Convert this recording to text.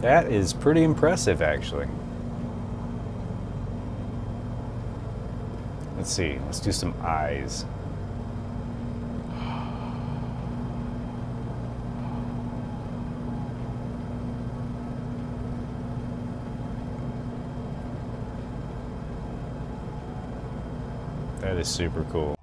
That is pretty impressive, actually. Let's see. Let's do some eyes. That is super cool.